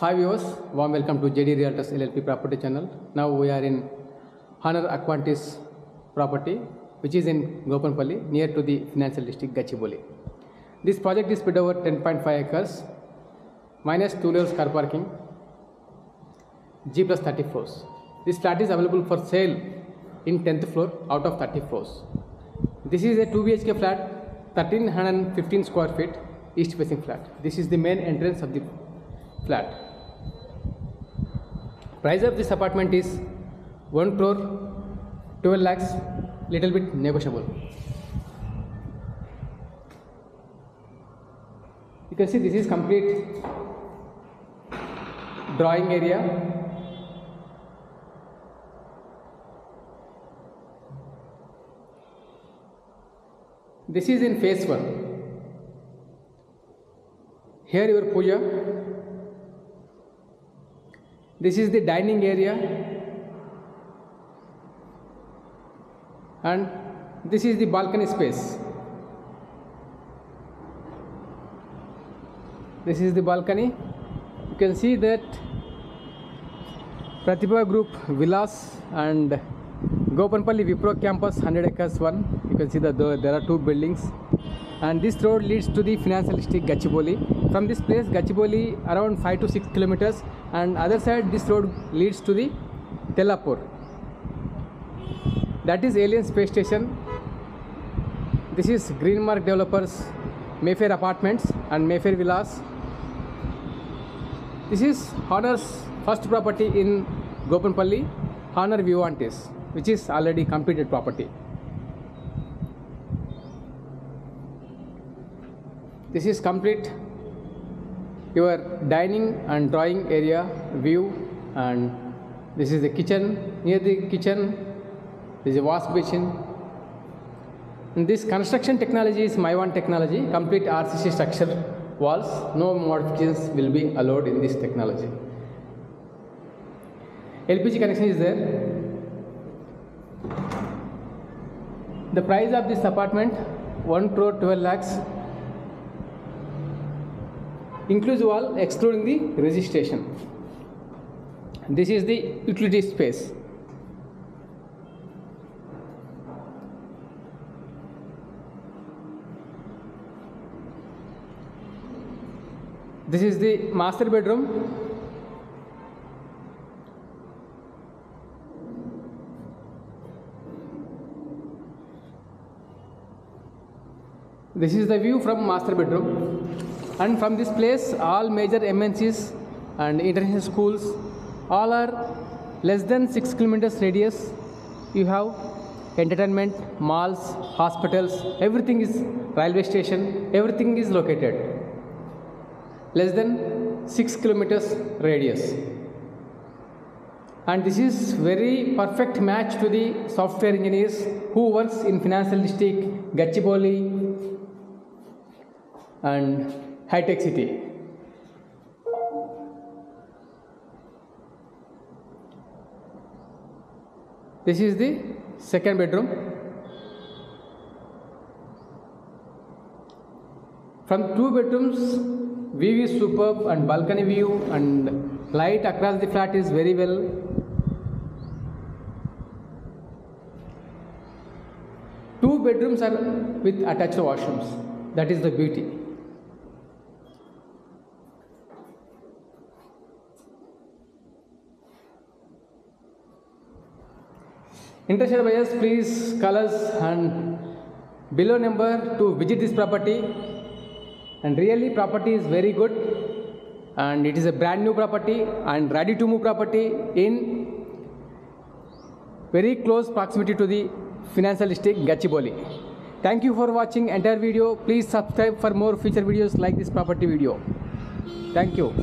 Hi viewers, warm welcome to JD Realtors LLP property channel. Now we are in Honer Aquantis property which is in Gopanpalli near to the financial district Gachibowli. This project is spread over 10.5 acres minus 2 levels car parking G plus 30 floors. This flat is available for sale in 10th floor out of 30 floors. This is a 2 BHK flat 1315 square feet east facing flat. This is the main entrance of the flat. Price of this apartment is 1 crore 12 lakhs little bit negotiable. You can see this is complete drawing area This is in phase 1. Here your puja. This is the dining area. And this is the balcony space. This is the balcony. You can see that Pratibha Group Villas and Gopanpalli Wipro campus 100 acres one. You can see that there are two buildings and this road leads to the financial district Gachibowli. From this place Gachibowli around 5 to 6 kilometers and other side this road leads to the Tellapur. That is Alien Space Station. This is Greenmark Developers Mayfair Apartments and Mayfair Villas. This is Honer's first property in Gopanpalli, Honer Vivantis, which is already completed property. This is complete your dining and drawing area view and this is the kitchen. Near the kitchen there is a wash basin. And this construction technology is Mivan technology, complete RCC structure walls, no modifications will be allowed in this technology. LPG connection is there. The price of this apartment 1 crore 12 lakhs includes all excluding the registration. This is the utility space. This is the master bedroom. This is the view from master bedroom. And from this place, all major MNCs and international schools, all are less than 6 kilometers radius. You have entertainment, malls, hospitals, everything is railway station, everything is located. Less than 6 kilometers radius. And this is very perfect match to the software engineers who works in financial district, Gachibowli, and high tech city. This is the second bedroom. From two bedrooms, view is superb and balcony view and light across the flat is very well. Two bedrooms are with attached washrooms. That is the beauty. Interested buyers, please call us and below number to visit this property. And really, property is very good, and it is a brand new property and ready to move property in very close proximity to the financial district Gachibowli. Thank you for watching entire video. Please subscribe for more future videos like this property video. Thank you.